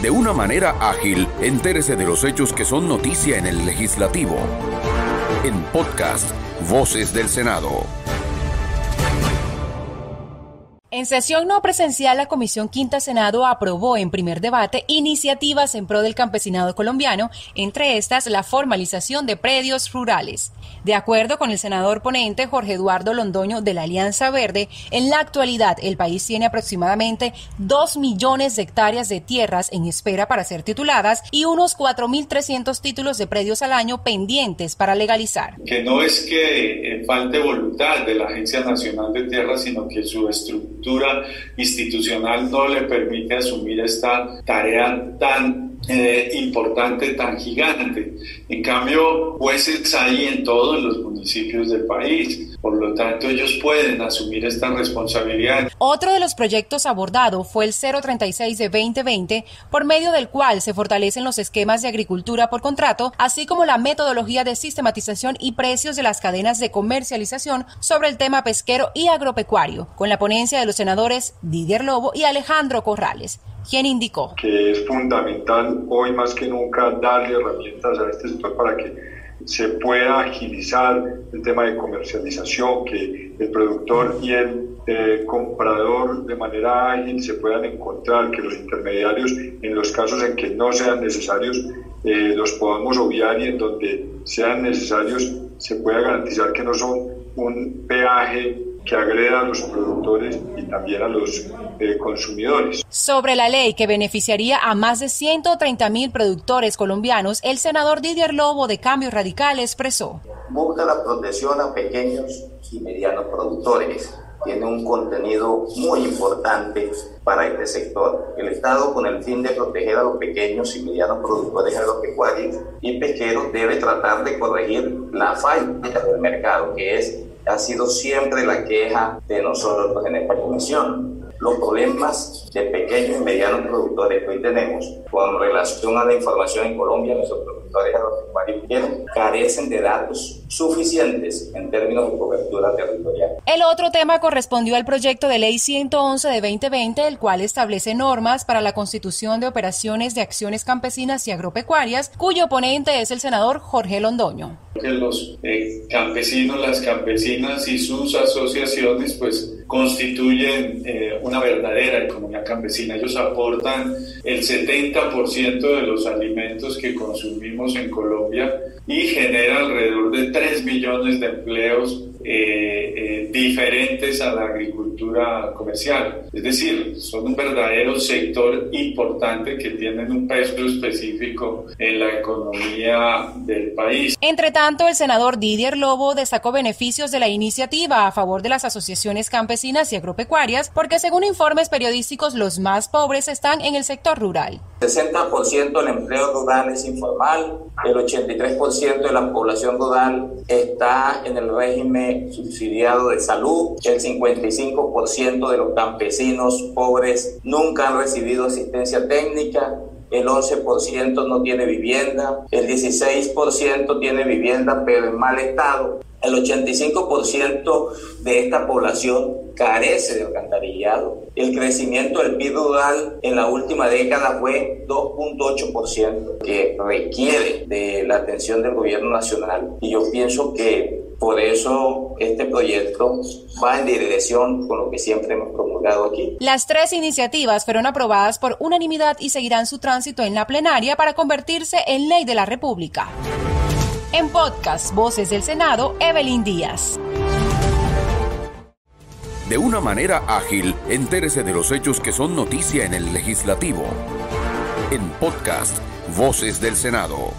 De una manera ágil, entérese de los hechos que son noticia en el legislativo. En podcast, Voces del Senado. En sesión no presencial, la Comisión Quinta Senado aprobó en primer debate iniciativas en pro del campesinado colombiano, entre estas la formalización de predios rurales. De acuerdo con el senador ponente Jorge Eduardo Londoño de la Alianza Verde, en la actualidad el país tiene aproximadamente 2 millones de hectáreas de tierras en espera para ser tituladas y unos 4.300 títulos de predios al año pendientes para legalizar. Que no es que eh, falte voluntad de la Agencia Nacional de Tierras, sino que su estructura institucional no le permite asumir esta tarea tan eh, importante, tan gigante. En cambio, jueces hay en todos los municipios del país. Por lo tanto, ellos pueden asumir esta responsabilidad. Otro de los proyectos abordado fue el 036 de 2020, por medio del cual se fortalecen los esquemas de agricultura por contrato, así como la metodología de sistematización y precios de las cadenas de comercialización sobre el tema pesquero y agropecuario, con la ponencia de los senadores Didier Lobo y Alejandro Corrales quien indicó que es fundamental hoy más que nunca darle herramientas a este sector para que se pueda agilizar el tema de comercialización, que el productor y el eh, comprador de manera ágil se puedan encontrar, que los intermediarios en los casos en que no sean necesarios eh, los podamos obviar y en donde sean necesarios se pueda garantizar que no son un peaje que agreda a los productores y también a los eh, consumidores. Sobre la ley que beneficiaría a más de 130 mil productores colombianos, el senador Didier Lobo de Cambio Radical expresó. Busca la protección a pequeños y medianos productores. Tiene un contenido muy importante para este sector. El Estado, con el fin de proteger a los pequeños y medianos productores agropecuarios y pesqueros, debe tratar de corregir la falla del mercado, que es ha sido siempre la queja de nosotros en esta comisión. Los problemas de pequeños y medianos productores que hoy tenemos con relación a la información en Colombia, nuestros productores agropecuarios carecen de datos suficientes en términos de cobertura territorial. El otro tema correspondió al proyecto de ley 111 de 2020, el cual establece normas para la constitución de operaciones de acciones campesinas y agropecuarias, cuyo ponente es el senador Jorge Londoño que los eh, campesinos, las campesinas y sus asociaciones pues constituyen eh, una verdadera economía campesina. Ellos aportan el 70% de los alimentos que consumimos en Colombia y generan alrededor de 3 millones de empleos eh, diferentes a la agricultura comercial. Es decir, son un verdadero sector importante que tienen un peso específico en la economía del país. Entre tanto, el senador Didier Lobo destacó beneficios de la iniciativa a favor de las asociaciones campesinas y agropecuarias, porque según informes periodísticos, los más pobres están en el sector rural. 60% del empleo rural es informal, el 83% de la población rural está en el régimen subsidiado de salud, el 55% de los campesinos pobres nunca han recibido asistencia técnica, el 11% no tiene vivienda, el 16% tiene vivienda pero en mal estado, el 85% de esta población carece de alcantarillado. El crecimiento del PIB rural en la última década fue 2.8%, que requiere de la atención del gobierno nacional. Y yo pienso que por eso este proyecto va en dirección con lo que siempre hemos promulgado aquí. Las tres iniciativas fueron aprobadas por unanimidad y seguirán su tránsito en la plenaria para convertirse en ley de la República. En podcast Voces del Senado, Evelyn Díaz. De una manera ágil, entérese de los hechos que son noticia en el legislativo. En podcast Voces del Senado.